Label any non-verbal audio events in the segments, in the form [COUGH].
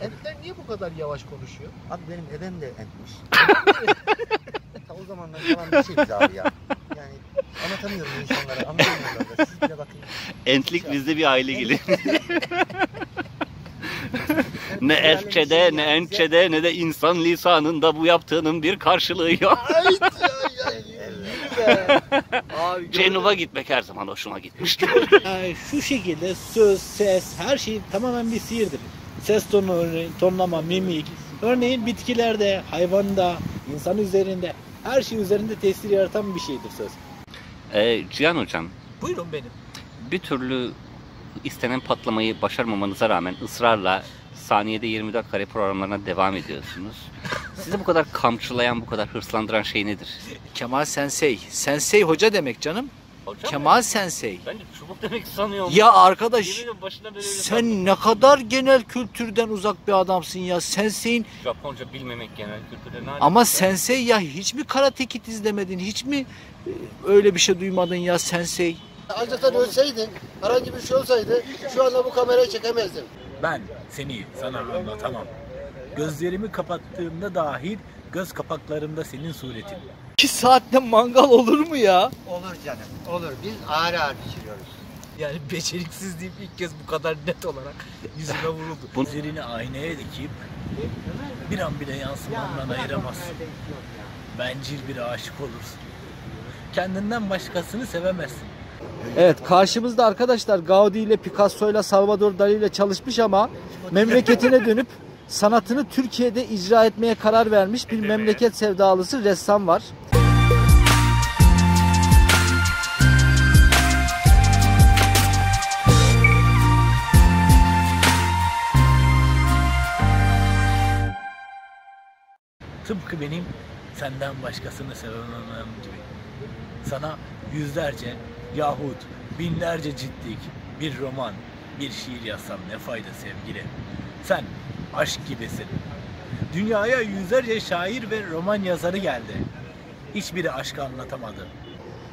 Entler niye bu kadar yavaş konuşuyor? Abi benim ebem de entmiş. [LAUGHS] Ta o zamandan kalan bir şeydi abi ya. Yani anlatamıyorum insanlara. Anlatamıyorlar da. Siz bile bakın. Entlik bizde bir aile gibi. [LAUGHS] ne Erkçe'de ne Entçe'de ne de insan lisanında bu yaptığının bir karşılığı yok. Ay, ay, ay, güzel. Abi, Cenub'a gitmek her zaman hoşuma gitmişti. Yani şu şekilde söz, ses, her şey tamamen bir sihirdir. Ses tonu, tonlama, mimik. Örneğin bitkilerde, hayvanda, insan üzerinde, her şey üzerinde tesir yaratan bir şeydir söz. ee, Cihan Hocam Buyurun benim. bir türlü istenen patlamayı başarmamanıza rağmen ısrarla saniyede 24 kare programlarına devam ediyorsunuz. Sizi bu kadar kamçılayan, bu kadar hırslandıran şey nedir? Kemal Sensei. Sensei hoca demek canım. Kemal Sensei. Ben de çubuk demek sanıyorum. Ya arkadaş sen ne kadar genel kültürden uzak bir adamsın ya. Sensei'in Japonca bilmemek genel kültürde ne ama sensei ya hiç mi karate kid izlemedin? Hiç mi e, öyle bir şey duymadın ya sensei? Ancak sen ölseydin, herhangi bir şey olsaydı şu anda bu kamerayı çekemezdin. Ben seni sana anlatamam. Gözlerimi kapattığımda dahil göz kapaklarımda senin suretin. 2 saatte mangal olur mu ya? Olur canım. Olur. Biz ağır ağır pişiriyoruz. Yani beceriksiz deyip ilk kez bu kadar net olarak yüzüme vuruldu. Bu- Gözlerini aynaya dikip bir an bile yansımandan ayıramazsın. Bencil bir aşık olursun. Kendinden başkasını sevemezsin. Evet karşımızda arkadaşlar Gaudi ile Picasso ile Salvador Dali ile çalışmış ama memleketine [LAUGHS] dönüp sanatını Türkiye'de icra etmeye karar vermiş bir memleket sevdalısı ressam var. Tıpkı benim senden başkasını sevememem gibi. Sana yüzlerce yahut binlerce ciltlik bir roman, bir şiir yazsam ne fayda sevgili. Sen aşk gibisin. Dünyaya yüzlerce şair ve roman yazarı geldi. Hiçbiri aşkı anlatamadı.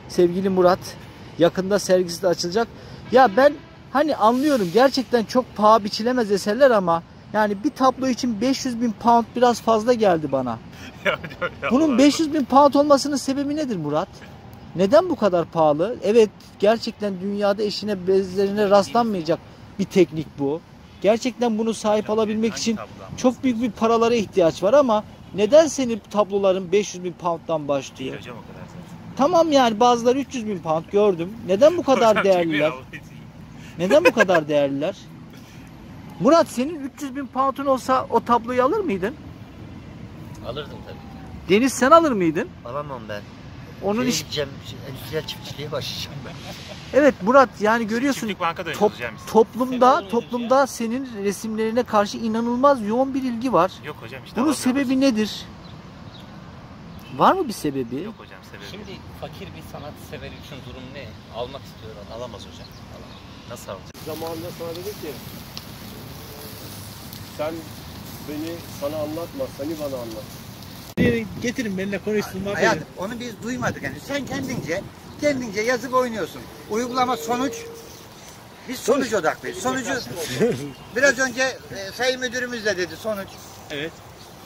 Sevgili Murat yakında sergisi de açılacak. Ya ben hani anlıyorum gerçekten çok paha biçilemez eserler ama yani bir tablo için 500 bin pound biraz fazla geldi bana. [LAUGHS] Bunun 500 bin pound olmasının sebebi nedir Murat? Neden bu kadar pahalı? Evet gerçekten dünyada eşine benzerine rastlanmayacak bir teknik bu. Gerçekten bunu sahip alabilmek için çok büyük bir paralara ihtiyaç var ama neden senin tabloların 500 bin pound'dan başlıyor? Tamam yani bazıları 300 bin pound gördüm. Neden bu kadar değerliler? Neden bu kadar değerliler? Murat senin 300 bin pound'un olsa o tabloyu alır mıydın? Alırdım tabii. Deniz sen alır mıydın? Alamam ben. Onun Şeye iş... gideceğim, şey, endüstriyel çiftçiliğe başlayacağım ben. Evet Murat yani görüyorsun top- hocam biz. toplumda toplumda senin resimlerine karşı inanılmaz yoğun bir ilgi var. Yok hocam işte Bunun sebebi nedir? Var mı bir sebebi? Yok hocam sebebi. Şimdi fakir bir sanat sever için durum ne? Almak istiyor adam. alamaz hocam. Alamaz. Nasıl alacak? Zamanında sana dedi ki sen beni sana anlatma, seni bana anlat. Getirin benimle konuşsun. Hayatım onu biz duymadık yani. Sen kendince kendince yazıp oynuyorsun. Uygulama sonuç biz sonuç odaklıyız. Sonucu [LAUGHS] biraz önce e, sayın müdürümüz de dedi sonuç. Evet.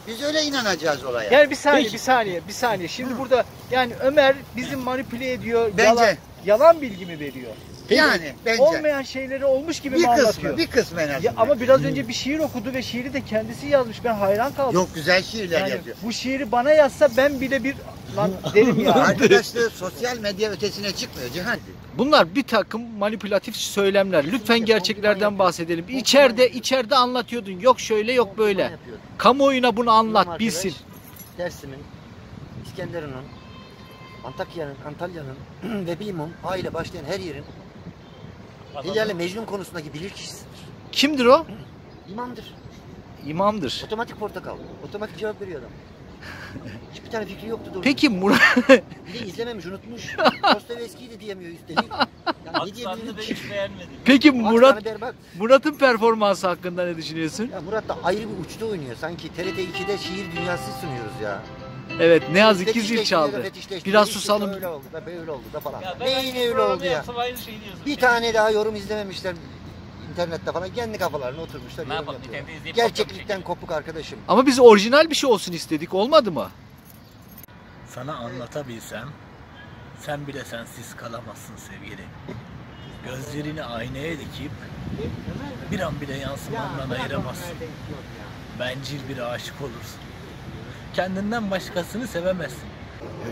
Biz öyle inanacağız olaya. Yani bir saniye Peki. bir saniye bir saniye. Şimdi burada yani Ömer bizi manipüle ediyor. Bence. Yalan, yalan bilgi mi veriyor? Yani bence Olmayan şeyleri olmuş gibi bir mi kısmı, anlatıyor? bir kısmı en azından. Ya ama biraz önce bir şiir okudu ve şiiri de kendisi yazmış. Ben hayran kaldım. Yok güzel şiirler yani yazıyor. bu şiiri bana yazsa ben bile bir lan [LAUGHS] derim ya. Arkadaşlığı sosyal medya ötesine çıkmıyor Cihan. Bunlar bir takım manipülatif söylemler. Lütfen gerçeklerden bahsedelim. İçeride içeride anlatıyordun. Yok şöyle yok böyle. Kamuoyuna bunu anlat, bilsin. Dersim'in, İskenderun'un, Antakya'nın, Antalya'nın [CLEARS THROAT] ve bilmem A ile başlayan her yerin Hilal'le Mecnun konusundaki bilir kişisidir. Kimdir o? İmamdır. İmamdır. Otomatik portakal. Otomatik cevap veriyor adam. [LAUGHS] Hiçbir tane fikri yoktu doğru. Peki Murat Bir de izlememiş, unutmuş. Dostoyevski'yi de diyemiyor üstelik. [LAUGHS] Yani ne diyebilir ki? hiç beğenmedim. Peki Murat. Murat'ın performansı hakkında ne düşünüyorsun? Ya Murat da ayrı bir uçta oynuyor. Sanki TRT 2'de şiir dünyası sunuyoruz ya. Evet ne yazık ki zil çaldı. Biraz susalım. Öyle oldu da böyle oldu da falan. Neyine öyle oldu ya. Bir tane daha yorum izlememişler. internette falan kendi kafalarına oturmuşlar. Ne yapalım, yapıyorlar. internette izleyip Gerçeklikten kopuk arkadaşım. Ama biz orijinal bir şey olsun istedik. Olmadı mı? Sana anlatabilsem sen bile sensiz kalamazsın sevgili. Gözlerini aynaya dikip bir an bile yansımandan ayıramazsın. Bencil bir aşık olursun. Kendinden başkasını sevemezsin.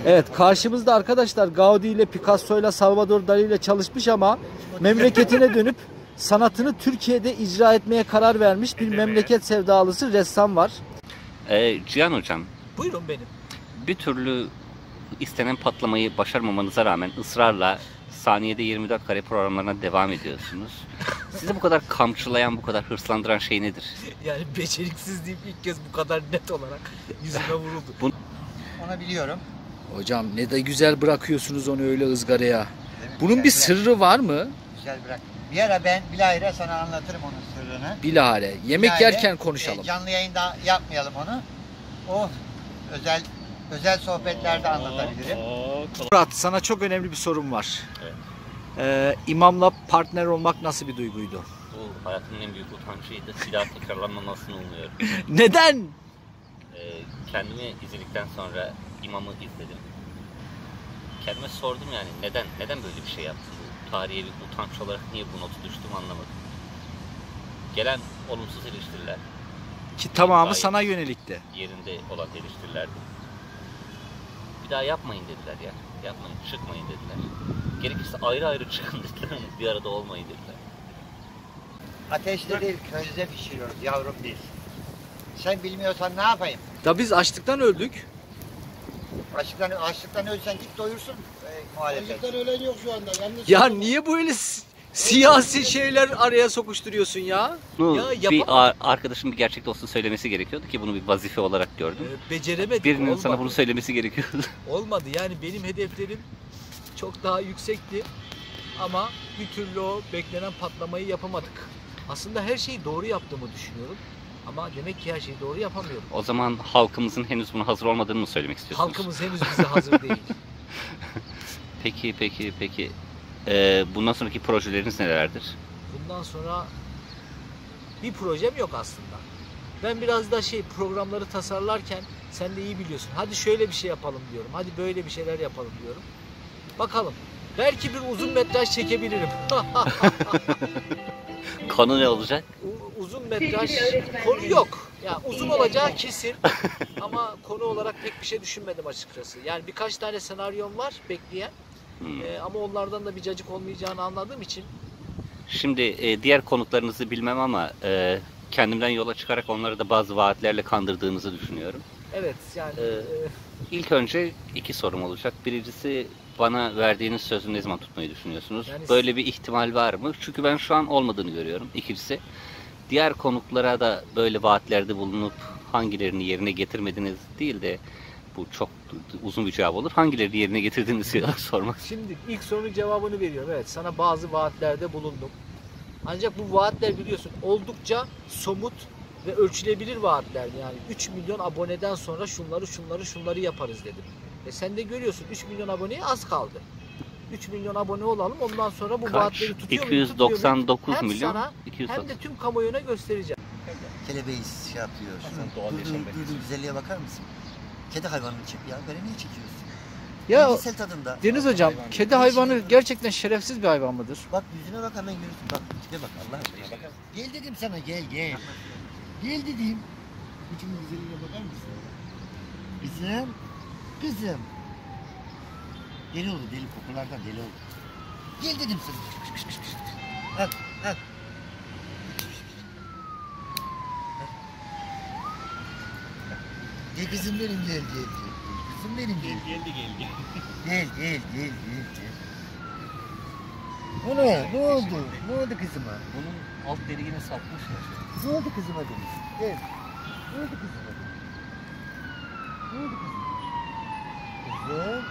Evet karşımızda arkadaşlar Gaudi ile Picasso ile Salvador Dali ile çalışmış ama memleketine [LAUGHS] dönüp sanatını Türkiye'de icra etmeye karar vermiş bir memleket sevdalısı ressam var. Ee, Cihan Hocam, Buyurun benim. bir türlü istenen patlamayı başarmamanıza rağmen ısrarla saniyede 24 kare programlarına devam ediyorsunuz. [LAUGHS] Sizi bu kadar kamçılayan, bu kadar hırslandıran şey nedir? Yani beceriksiz deyip ilk kez bu kadar net olarak yüzüme vuruldu. Onu biliyorum. Hocam ne de güzel bırakıyorsunuz onu öyle ızgaraya. Bunun bir Güzel sırrı var mı? Güzel bırak. Bir ara ben bilahare sana anlatırım onun sırrını. Bilahare. Yemek Bilahare, yerken konuşalım. e, canlı yayında yapmayalım onu. O özel özel sohbetlerde anlatabilirim. Murat sana çok önemli bir sorum var. Evet. Ee, imamla partner olmak nasıl bir duyguydu? Bu hayatımın en büyük utancıydı. Bir daha tekrarlanmamasını umuyorum. [LAUGHS] Neden? Ee, kendimi izledikten sonra imamı izledim. Kendime sordum yani neden neden böyle bir şey yaptım? Bu tarihe bir utanç olarak niye bu notu düştüm anlamadım. Gelen olumsuz eleştiriler Ki tamamı Gayet. sana yönelikti. yerinde olan eleştirilerdi. Bir daha yapmayın dediler ya. Yapmayın, çıkmayın dediler. Gerekirse ayrı ayrı çıkın [LAUGHS] dediler ama bir arada olmayın dediler. Ateşte değil közde pişiriyoruz yavrum biz. Sen bilmiyorsan ne yapayım? Da biz açlıktan öldük. Açlıktan, açlıktan ölsen git doyursun e, muhalefet. Çocuklar ölen yok şu anda. Yanlış Ya niye böyle siyasi şeyler araya sokuşturuyorsun ya? Bu Ya bir yapamam. ar- arkadaşın bir gerçek dostun söylemesi gerekiyordu ki bunu bir vazife olarak gördüm. Ee, beceremedik. Birinin olmadı. sana bunu söylemesi gerekiyordu. [LAUGHS] Olmadı yani benim hedeflerim çok daha yüksekti ama bir türlü o beklenen patlamayı yapamadık. Aslında her şeyi doğru yaptığımı düşünüyorum ama demek ki her şeyi doğru yapamıyorum. O zaman halkımızın henüz buna hazır olmadığını mı söylemek istiyorsunuz? Halkımız henüz bize hazır [LAUGHS] değil. Peki peki peki. Ee, bundan sonraki projeleriniz nelerdir? Bundan sonra bir projem yok aslında. Ben biraz da şey programları tasarlarken sen de iyi biliyorsun. Hadi şöyle bir şey yapalım diyorum. Hadi böyle bir şeyler yapalım diyorum. Bakalım. Belki bir uzun metraj çekebilirim. [LAUGHS] Konu ne olacak? U- uzun metraj konu yok. Ya uzun olacağı kesin [LAUGHS] ama konu olarak pek bir şey düşünmedim açıkçası. Yani birkaç tane senaryom var bekleyen Hmm. Ee, ama onlardan da bir cacık olmayacağını anladığım için Şimdi e, diğer konuklarınızı bilmem ama e, kendimden yola çıkarak onları da bazı vaatlerle kandırdığınızı düşünüyorum. evet yani Ee, e, İlk önce iki sorum olacak. Birincisi bana verdiğiniz sözü ne zaman tutmayı düşünüyorsunuz? Yani- Böyle bir ihtimal var mı? Çünkü ben şu an olmadığını görüyorum. İkincisi diğer konuklara da böyle vaatlerde bulunup hangilerini yerine getirmediniz değil de bu çok uzun bir cevap olur. Hangilerini yerine getirdiniz [LAUGHS] sormak Şimdi ilk sorunun cevabını veriyorum. Evet sana bazı vaatlerde bulundum. Ancak bu vaatler biliyorsun oldukça somut ve ölçülebilir vaatlerdi. Yani 3 milyon aboneden sonra şunları şunları şunları yaparız dedim. E sen de görüyorsun 3 milyon aboneye az kaldı. 3 milyon abone olalım ondan sonra bu Kaç? vaatleri tutuyor muyum, tutmuyor muyum? 299 Hem milyon. sana 290. hem de tüm kamuoyuna göstereceğim. Kelebeği şey yapıyor. Şunu durduğun, durduğun güzelliğe bakar mısın? Kedi hayvanını çek ya. Böyle niye çekiyorsun? Ya Belgesel tadında. Deniz hocam kedi hayvanı gerçekten şerefsiz bir hayvan mıdır? Bak yüzüne bak hemen görürsün. Bak tipe bak Allah aşkına bakar. Gel dedim sana gel gel. Gel dedim. Bütün güzelliğine bakar mısın? Kızım. Kızım. Deli oldu deli kokulardan deli oldu. Gel dedim sana. Al al. Gel kızım benim gel gel gel. Kızım benim gel. Geldi geldi. Gel gel gel gel gel. O ne? Ne oldu? Ne oldu kızıma? Bunun alt deriğini satmışlar. Ne oldu kızıma Deniz? Gel. Ne oldu kızıma Deniz? Ne oldu kızıma? Kızım.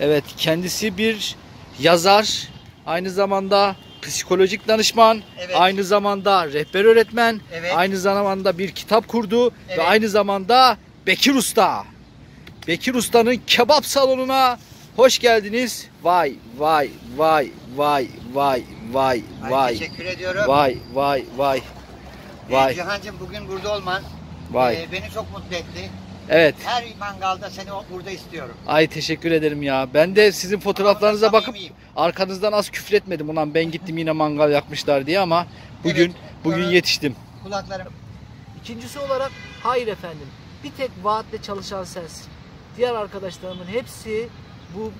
Evet kendisi bir yazar, aynı zamanda psikolojik danışman, Evet. aynı zamanda rehber öğretmen, Evet. aynı zamanda bir kitap kurdu Evet. ve aynı zamanda Bekir Usta. Bekir Usta'nın kebap salonuna Hoş geldiniz. Vay vay vay vay vay vay Ay, vay teşekkür ediyorum. vay vay vay vay Ee, Cihan'cığım bugün burada olman vay. e, beni çok mutlu etti. Evet. Her mangalda seni burada istiyorum. Ay teşekkür ederim ya. Ben de sizin fotoğraflarınıza bakıp arkanızdan az küfretmedim ulan ben gittim yine mangal yakmışlar diye ama bugün Evet, bugün yetiştim. Kulaklarım İkincisi olarak hayır efendim. Bir tek vaatle çalışan sensin. Diğer arkadaşlarımın hepsi bu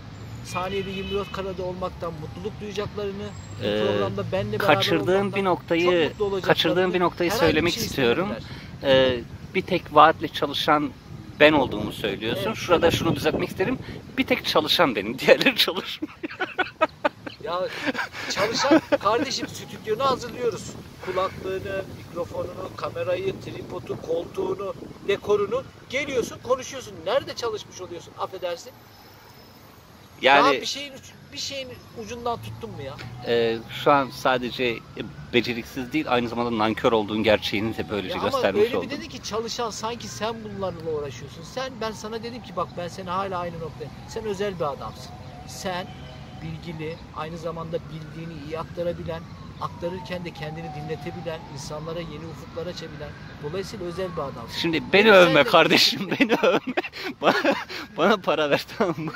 saniyede 24 karede olmaktan mutluluk duyacaklarını, Ee, programda benle beraber kaçırdığım bir noktayı kaçırdığım bir noktayı bir söylemek şey istiyorum. Ee, bir tek vaatle çalışan ben olduğumu söylüyorsun. Evet. Şurada şunu düzeltmek isterim. Bir tek çalışan benim. Diğerleri çalışmıyor. Ya çalışan kardeşim stüdyonu hazırlıyoruz. Kulaklığını, mikrofonunu, kamerayı, tripodu, koltuğunu, dekorunu geliyorsun, konuşuyorsun. Nerede çalışmış oluyorsun? Affedersin. Ya Yani bir şeyin bir şeyin ucundan tuttun mu ya? e, şu an sadece beceriksiz değil aynı zamanda nankör olduğun gerçeğini de böylece Ya ama göstermiş öyle bir oldum. dedi ki çalışan sanki sen bunlarla uğraşıyorsun. Sen ben sana dedim ki bak ben seni hala aynı noktaya. Sen özel bir adamsın. Sen bilgili, aynı zamanda bildiğini iyi aktarabilen, aktarırken de kendini dinletebilen, insanlara yeni ufuklar açabilen. Dolayısıyla özel bir adamsın. Şimdi beni Benim övme senden- kardeşim [LAUGHS] beni övme. bana, bana para ver tamam mı?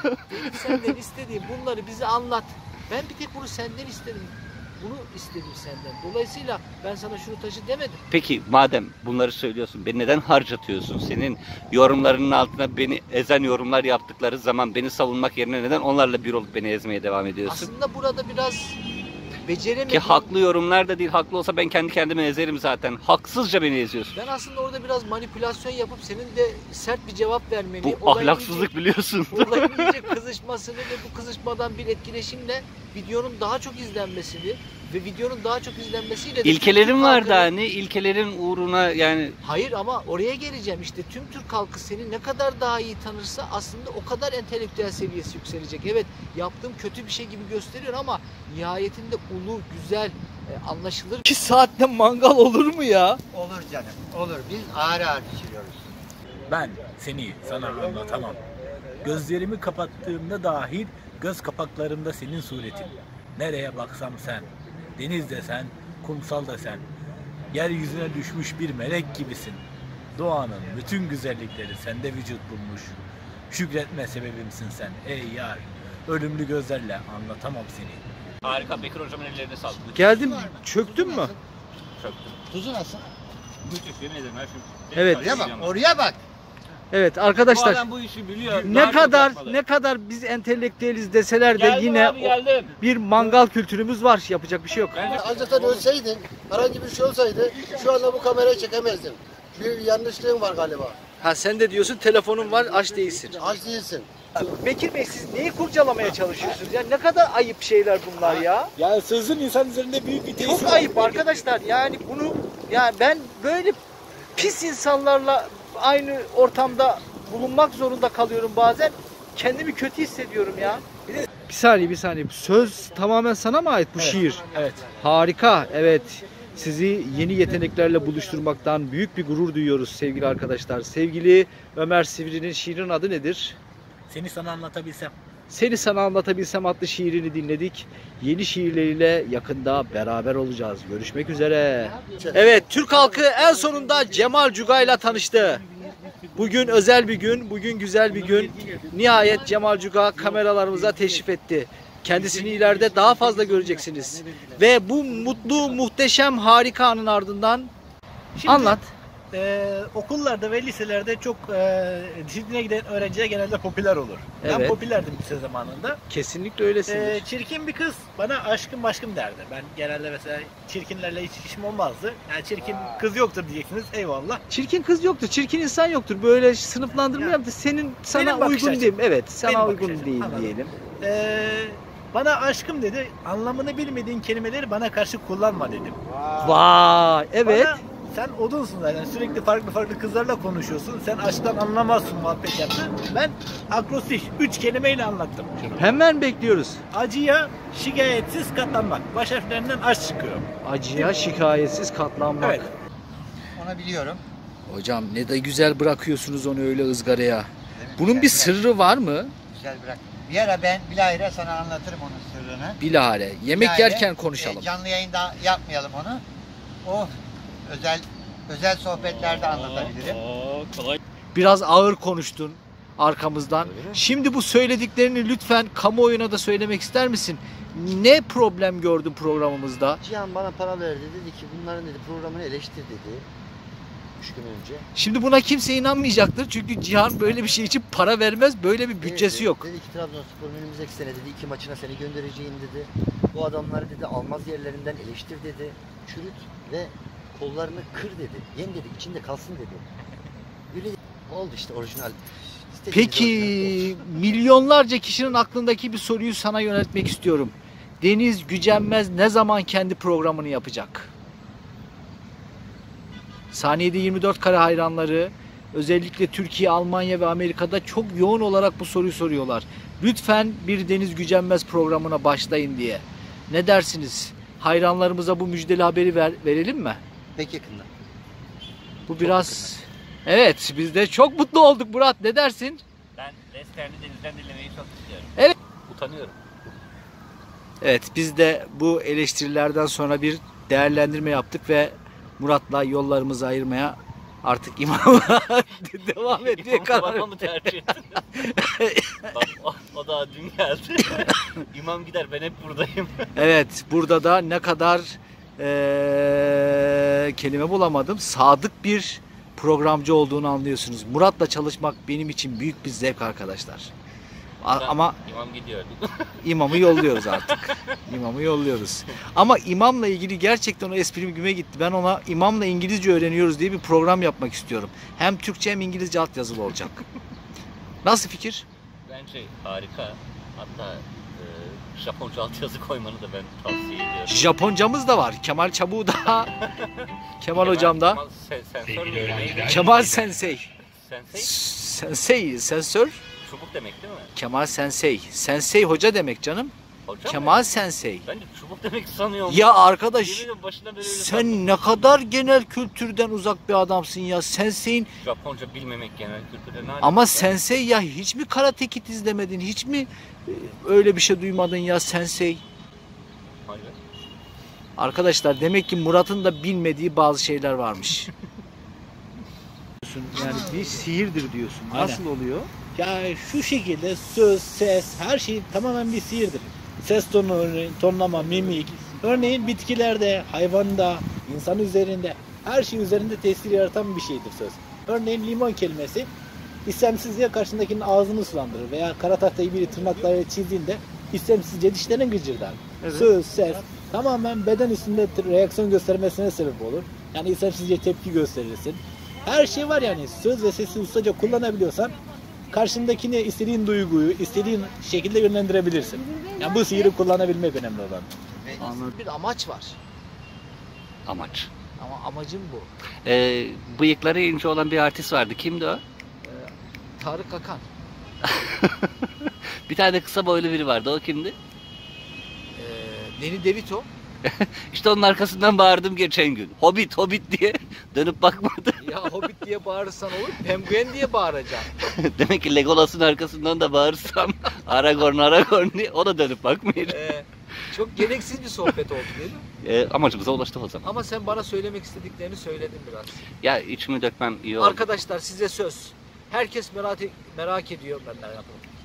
Senden istediğim bunları bize anlat. Ben bir tek bunu senden istedim. Bunu istedim senden. Dolayısıyla ben sana şunu taşı demedim. Peki madem bunları söylüyorsun beni neden harcatıyorsun? Senin yorumlarının altına beni ezen yorumlar yaptıkları zaman beni savunmak yerine neden onlarla bir olup beni ezmeye devam ediyorsun? Aslında burada biraz Ki beceremediğim... haklı yorumlar da değil. Haklı olsa ben kendi kendime ezerim zaten. Haksızca beni eziyorsun. Ben aslında orada biraz manipülasyon yapıp senin de sert bir cevap vermeni, Bu olayın ahlaksızlık biliyorsun. iyice- olayın [LAUGHS] iyice kızışmasını ve bu kızışmadan bir etkileşimle videonun daha çok izlenmesini ve videonun daha çok izlenmesiyle de İlkelerim vardı halkının- hani. ilkelerin uğruna yani Hayır ama oraya geleceğim işte tüm Türk halkı seni ne kadar daha iyi tanırsa aslında o kadar entelektüel seviyesi yükselecek. Evet yaptığım kötü bir şey gibi gösteriyor ama nihayetinde ulu, güzel, e, anlaşılır. 2 saatte mangal olur mu ya? olur canım. Olur. Biz ağır ağır pişiriyoruz. Ben seni sana anlatamam. Gözlerimi kapattığımda dahil göz kapaklarımda senin suretin. Nereye baksam sen. Deniz desen, kumsal desen. Yeryüzüne düşmüş bir melek gibisin. Doğanın bütün güzellikleri sende vücut bulmuş. Şükretme sebebimsin sen ey yar. Ölümlü gözlerle anlatamam seni. Harika Bekir hocamın ellerine sağlık. Geldim, çöktün mü? Tuzu nasıl? Müthiş yemin ederim her şey. Evet. Oraya bak. Oraya bak. Evet arkadaşlar bu işi biliyor. ne kadar ne kadar biz entelektüeliz deseler de yine o- bir mangal kültürümüz var. Yapacak bir şey yok. Azıcık ölseydin, herhangi bir şey olsaydı şu anda bu kamerayı çekemezdin. Bir yanlışlığın var galiba. Ha sen de diyorsun telefonun var aç değilsin. Aç değilsin. Bekir Bey siz neyi kurcalamaya çalışıyorsunuz? Ya ne kadar ayıp şeyler bunlar ya. Yani sözün insan üzerinde büyük bir Çok ayıp arkadaşlar. Yani bunu yani ben böyle pis insanlarla aynı ortamda bulunmak zorunda kalıyorum bazen. Kendimi kötü hissediyorum ya. Bir saniye bir saniye. Söz tamamen sana mı ait bu şiir? Evet. Harika. Evet. Sizi yeni yeteneklerle buluşturmaktan büyük bir gurur duyuyoruz sevgili arkadaşlar. Sevgili Ömer Sivri'nin şiirin adı nedir? Seni sana anlatabilsem. Seni sana anlatabilsem adlı şiirini dinledik. Yeni şiirleriyle yakında beraber olacağız. Görüşmek üzere. Evet, Türk halkı en sonunda Cemal Cuga'yla tanıştı. Bugün özel bir gün, bugün güzel bir gün. Nihayet Cemal Cuga kameralarımıza teşrif etti. Kendisini ileride daha fazla göreceksiniz. Ve bu mutlu, muhteşem, harika anın ardından anlat. Ee, okullarda ve liselerde çok e, disipline giden öğrenciler genelde popüler olur. Ben Evet. popülerdim lise zamanında. Kesinlikle öylesindir. Ee, çirkin bir kız bana aşkım aşkım derdi. Ben genelde mesela çirkinlerle hiç işim olmazdı. Yani çirkin kız yoktur diyeceksiniz. Eyvallah. Çirkin kız yoktur, çirkin insan yoktur. Böyle sınıflandırma Ya, yaptı. Senin sana benim uygun açım. değil. Evet, sana Benim uygun açım, değil anladım. diyelim. Ee, bana aşkım dedi. Anlamını bilmediğin kelimeleri bana karşı kullanma dedim. Vay, evet. Bana, sen odunsun zaten. Sürekli farklı farklı kızlarla konuşuyorsun. Sen aşktan anlamazsın muhabbet yaptı. Ben akrostiş. Üç kelimeyle anlattım. Hemen bekliyoruz. Acıya şikayetsiz katlanmak. Baş harflerinden aş çıkıyor. Acıya şikayetsiz katlanmak. Evet. Onu biliyorum. Hocam ne de güzel bırakıyorsunuz onu öyle ızgaraya. Bunun bir sırrı var mı? Güzel bırak. Bir ara ben bilahare sana anlatırım onun sırrını. Bilahare. Yemek Bilahare, yerken konuşalım. e, canlı yayında yapmayalım onu. O özel özel sohbetlerde anlatabilirim. Oo, kolay. Biraz ağır konuştun arkamızdan. Şimdi bu söylediklerini lütfen kamuoyuna da söylemek ister misin? Ne problem gördün programımızda? Cihan bana para verdi dedi ki bunların dedi programını eleştir dedi. Üç gün önce. Şimdi buna kimse inanmayacaktır. Çünkü Cihan böyle bir şey için para vermez. Böyle bir bütçesi Dedi- yok. Dedi ki Trabzonspor'un önümüzdeki sene dedi iki maçına seni göndereceğim dedi. Bu adamları dedi almaz yerlerinden eleştir dedi. Çürüt ve kollarını kır dedi. Yen dedi içinde kalsın dedi. Öyle oldu işte orijinal. Peki orijinal milyonlarca kişinin aklındaki bir soruyu sana yöneltmek istiyorum. Deniz Gücenmez ne zaman kendi programını yapacak? Saniyede 24 kare hayranları özellikle Türkiye, Almanya ve Amerika'da çok yoğun olarak bu soruyu soruyorlar. Lütfen bir Deniz Gücenmez programına başlayın diye. Ne dersiniz? Hayranlarımıza bu müjdeli haberi ver, verelim mi? Pek yakında. Bu biraz... Evet biz de çok mutlu olduk Murat. Ne dersin? Ben Lester'li denizden dinlemeyi çok istiyorum. Evet. Utanıyorum. Evet biz de bu eleştirilerden sonra bir değerlendirme yaptık ve Murat'la yollarımızı ayırmaya artık imamla [LAUGHS] devam [LAUGHS] etmeye İmam karar mı tercih ettin? [LAUGHS] Bak o, o daha dün geldi. İmam gider ben hep buradayım. Evet burada da ne kadar eee, kelime bulamadım. Sadık bir programcı olduğunu anlıyorsunuz. Murat'la çalışmak benim için büyük bir zevk arkadaşlar. A- ama İmam gidiyor. [LAUGHS] imamı yolluyoruz artık. İmamı yolluyoruz. Ama imamla ilgili gerçekten o esprim güme gitti. Ben ona imamla İngilizce öğreniyoruz diye bir program yapmak istiyorum. Hem Türkçe hem İngilizce altyazılı olacak. Nasıl fikir? Bence harika. Hatta Japonca altyazı koymanı da ben tavsiye ediyorum. Japoncamız da var. Kemal Çabuk'u da [LAUGHS] Kemal hocam da. Kemal sen, neydi? Kemal Sensei. Sensei? Sensei, sensör. Çubuk demek değil mi? Kemal Sensei. Sensei hoca demek canım. Hocam Kemal mı? Sensei. Ben de çubuk demek sanıyorum. Ya arkadaş sen ne kadar genel kültürden uzak bir adamsın ya. Sensei'in Japonca bilmemek genel kültürde ne ama? Sensei ya hiç mi Karate Kid izlemedin? Hiç mi e, öyle bir şey duymadın ya Sensei? Hayır. Arkadaşlar demek ki Murat'ın da bilmediği bazı şeyler varmış. [LAUGHS] yani bir sihirdir diyorsun. Nasıl oluyor? Ya şu şekilde söz, ses, her şey tamamen bir sihirdir. Ses tonu, tonlama, mimik. Örneğin bitkilerde, hayvanda, insan üzerinde, her şey üzerinde tesir yaratan bir şeydir söz. Örneğin limon kelimesi istemsizce karşındakinin ağzını sulandırır veya kara tahtayı biri tırnaklarıyla çizdiğinde istemsizce dişlerin gıcırdar. Söz, ses tamamen beden üstünde reaksiyon göstermesine sebep olur. Yani istemsizce tepki gösterirsin. Her şey var yani söz ve sesi ustaca kullanabiliyorsan karşındakini istediğin duyguyu istediğin şekilde yönlendirebilirsin. Yani bu sihiri kullanabilmek önemli olan. Bir amaç var. Amaç. Ama amacım bu. Ee, bıyıkları ince olan bir artist vardı. Kimdi o? Tarık Akan. [LAUGHS] Bir tane de kısa boylu biri vardı. O kimdi? Ee, Deni DeVito. [LAUGHS] İşte onun arkasından bağırdım geçen gün. Hobbit, Hobbit diye [LAUGHS] dönüp bakmadı. Ya Hobbit diye bağırırsan olur. Penguen diye bağıracaksın. [LAUGHS] Demek ki Legolas'ın arkasından da bağırsam Aragorn, Aragorn diye o da dönüp bakmayacak. Ee, çok gereksiz bir sohbet oldu değil mi? Ee, amacımıza ulaştık o zaman. Ama sen bana söylemek istediklerini söyledin biraz. Ya içimi dökmem iyi oldu. Arkadaşlar size söz. Herkes merak, merak ediyor. Ben merak.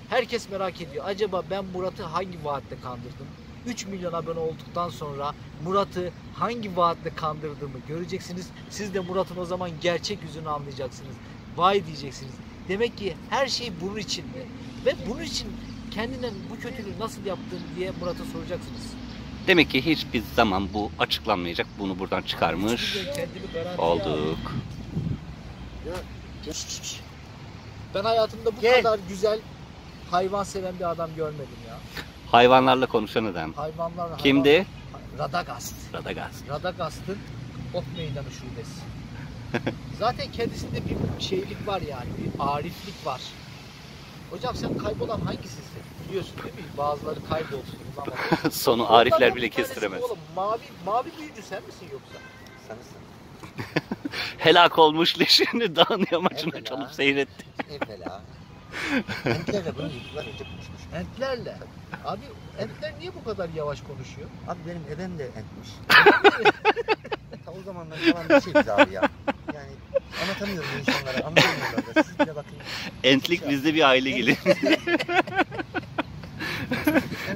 Herkes merak ediyor. Acaba ben Murat'ı hangi vaatle kandırdım? 3 milyon abone olduktan sonra Murat'ı hangi vaatle kandırdığımı göreceksiniz. Siz de Murat'ın o zaman gerçek yüzünü anlayacaksınız. Vay diyeceksiniz. Demek ki her şey bunun için mi? Ve bunun için kendinden bu kötülüğü nasıl yaptın diye Murat'a soracaksınız. Demek ki hiçbir zaman bu açıklanmayacak. Bunu buradan çıkarmış olduk. Ben hayatımda bu Gel. kadar güzel hayvan seven bir adam görmedim ya. Hayvanlarla konuşan adam. Hayvanlar Kimdi? Hayvan... Radagast. Radagast. Radagast'ın Ok Meydanı şubesi. [LAUGHS] Zaten kendisinde bir şeylik var yani, bir ariflik var. Hocam sen kaybolan hangisisin? Biliyorsun değil mi? Bazıları kaybolsun. [LAUGHS] Sonu Arifler Onlardan bile bir tanesi kestiremez. Oğlum, mavi, mavi büyücü sen misin yoksa? Sanırsın. [LAUGHS] Helak olmuş leşini dağın yamacına çalıp seyretti. Evvela. Entlerle bunu yıllar önce konuşmuş. Entlerle. Abi entler niye bu kadar yavaş konuşuyor? Abi benim ebem de entmiş. Ta [LAUGHS] o zamanlar falan bir şeydi abi ya. Yani anlatamıyorum insanlara, anlamıyorlar da. Siz bile bakın. Entlik bizde bir aile gibi. [LAUGHS]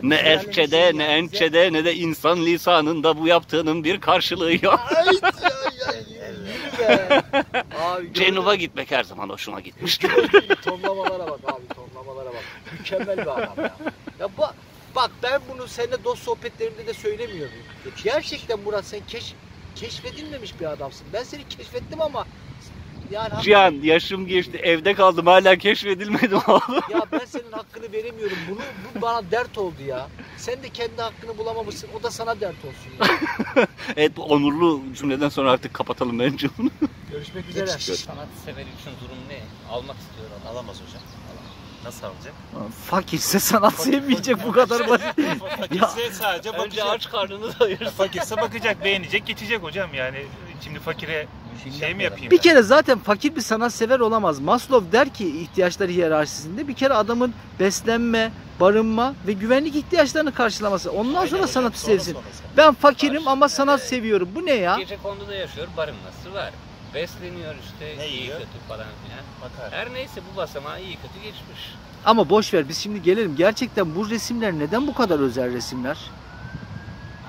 ne Erkçe'de, şey ne yani, Entçe'de, ne de insan lisanında bu yaptığının bir karşılığı yok. Ay ay ay yürü be. Abi Cenub'a gitmek her zaman hoşuma gitmişti. tonlamalara bak abi tonlamalara bak. Mükemmel bir adam ya. Ya bak, bak ben bunu seninle dost sohbetlerimde de söylemiyor muyum? Gerçekten Murat sen keş, keşfedilmemiş bir adamsın. Ben seni keşfettim ama yani Cihan yaşım geçti evde kaldım hala keşfedilmedim oğlum. ya ben senin hakkını veremiyorum. Bunu bu bana dert oldu ya. Sen de kendi hakkını bulamamışsın. O da sana dert olsun ya. [LAUGHS] Evet bu onurlu cümleden sonra artık kapatalım bence bunu. Görüşmek üzere. Sanat sever için durum ne? Almak istiyor adam. Alamaz hocam. Nasıl alacak? Fakirse sanat sevmeyecek bu kadar basit. Fakirse sadece Önce bakacak. aç karnını doyur. Fakirse bakacak, beğenecek, geçecek hocam. Yani şimdi fakire şey mi yapayım? Bir ben? kere zaten fakir bir sanatsever olamaz. Maslow der ki ihtiyaçlar hiyerarşisinde bir kere adamın beslenme, barınma ve güvenlik ihtiyaçlarını karşılaması. Ondan Aynen sonra sanatı sonra sevsin. sonrası. Ben fakirim ama sanat seviyorum. Bu ne ya? Gece konduda yaşıyor, barınması var. Besleniyor işte, Ne iyi yiyor? kötü falan filan. Bakar. Her neyse bu basamağı iyi kötü geçmiş. Ama boş ver biz şimdi gelelim. Gerçekten bu resimler neden bu kadar özel resimler?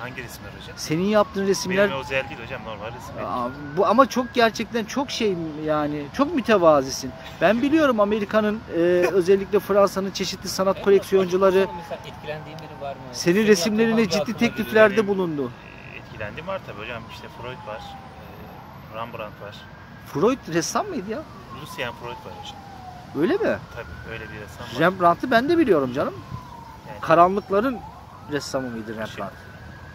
Hangi resimler hocam? Senin yaptığın resimler Benim özel değil hocam, normal resim. Aa, bu ama çok gerçekten çok şey yani çok mütevazisin. Ben biliyorum Amerika'nın e, [LAUGHS] özellikle Fransa'nın çeşitli sanat koleksiyoncuları Mesela etkilendiğin biri var mı? senin resimlerine ciddi tekliflerde bulundu. Ee, Etkilendim var tabii hocam. İşte Freud var, ee, Rembrandt var. Freud ressam mıydı ya? Lucien Freud var hocam. Öyle mi? Tabii öyle bir ressam var. Rembrandt'ı ben de biliyorum canım. Yani- Karanlıkların ressamı mıydı Rembrandt?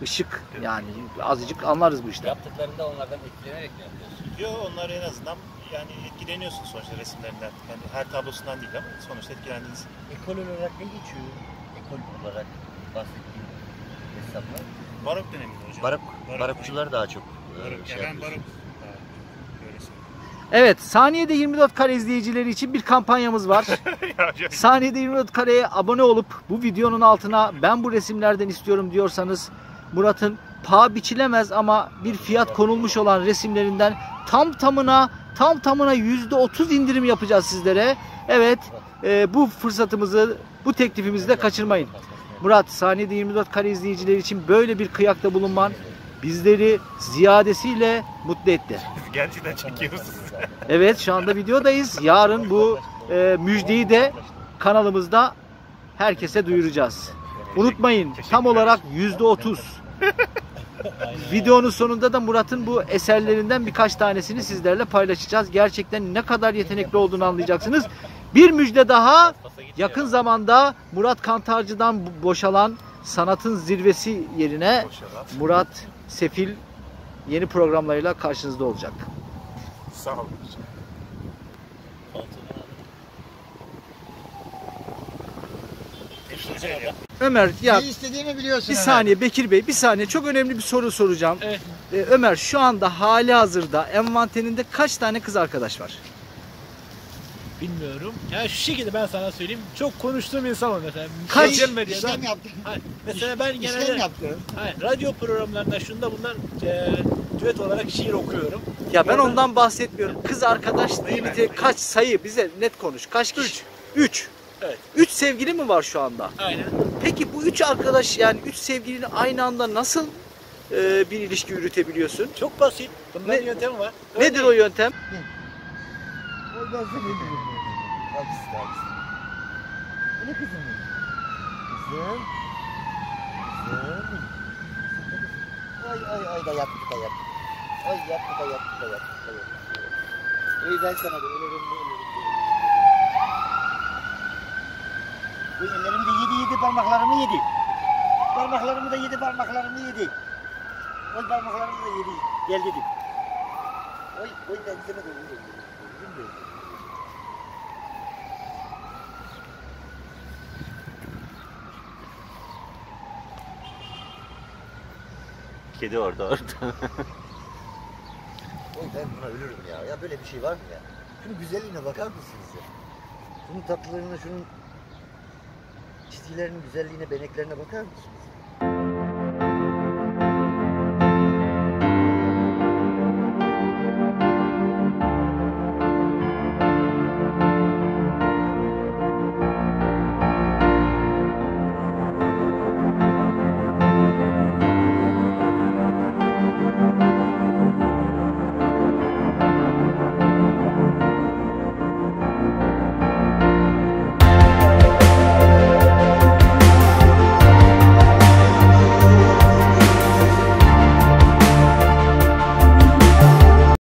Işık yani azıcık anlarız bu işten. Yaptıklarında onlardan etkilenerek mi yapıyorsun? Yo onlar en azından yani etkileniyorsun sonuçta resimlerinden. Yani her tablosundan değil ama sonuçta etkilendiniz. Ekol olarak ne geçiyor? Ekol olarak bahsettiğim hesaplar. Barok döneminde hocam. Barok, Barok barokçular daha çok e, Barok, şey ya ben barok. Evet saniyede 24 kare izleyicileri için bir kampanyamız var. [LAUGHS] Saniyede 24 kareye abone olup bu videonun altına ben bu resimlerden istiyorum diyorsanız Murat'ın paha biçilemez ama bir fiyat konulmuş olan resimlerinden tam tamına tam tamına %30 indirim yapacağız sizlere. Evet e, bu fırsatımızı bu teklifimizi de kaçırmayın. Murat saniyede 24 kare izleyicileri için böyle bir kıyakta bulunman bizleri ziyadesiyle mutlu etti. gerçekten çekiyorsunuz. [LAUGHS] Evet şu anda videodayız. Yarın bu e, müjdeyi de kanalımızda herkese duyuracağız. Unutmayın tam olarak yüzde otuz. [LAUGHS] Videonun sonunda da Murat'ın bu eserlerinden birkaç tanesini sizlerle paylaşacağız. Gerçekten ne kadar yetenekli olduğunu anlayacaksınız. Bir müjde daha yakın zamanda Murat Kantarcı'dan boşalan sanatın zirvesi yerine. Murat Sefil yeni programlarıyla karşınızda olacak. Sağ olun hocam. Ya. Ömer ya Ne istediğimi biliyorsun. Bir Ömer. saniye Bekir Bey, bir saniye. Çok önemli bir soru soracağım. Evet. Ee, Ömer şu anda hali hazırda envanterinde kaç tane kız arkadaş var? Bilmiyorum. Yani şu şekilde ben sana söyleyeyim. Çok konuştuğum insan var mesela. Kaç? Sosyal medyada. İşlem yaptım. Hayır, mesela ben İşlem genelde yaptım. hayır, radyo programlarında şunda bunlar e, düet olarak şiir okuyorum. Ya ben ondan bahsetmiyorum. Kız arkadaş limiti kaç sayı bize net konuş. Kaç kişi? Üç. 3. Evet. 3 sevgili mi var şu anda? Aynen. Peki bu üç arkadaş yani üç sevgilini aynı anda nasıl e, bir ilişki yürütebiliyorsun? Çok basit. Bunların Ne- yöntemi var. Nedir o yöntem? Oradan seni abisi. Bu ne kızım? Kızım. Kızım. Ay ay ay da yattı da yattı. Ay yattı da yattı da yattı da yattı. Ey ben sana da ölürüm ölürüm de ölürüm de. Bu ellerimde yedi yedi parmaklarımı yedi. Parmaklarımı da yedi parmaklarımı yedi. Oy parmaklarımı da yedi. Gel dedim. Oy oy ben sana da de. Kedi orada orada. Oy ben buna ölürüm ya. Ya böyle bir şey var mı ya? Şunun güzelliğine bakar mısınız ya? Şunun tatlılığına, şunun çizgilerinin güzelliğine, beneklerine bakar mısınız?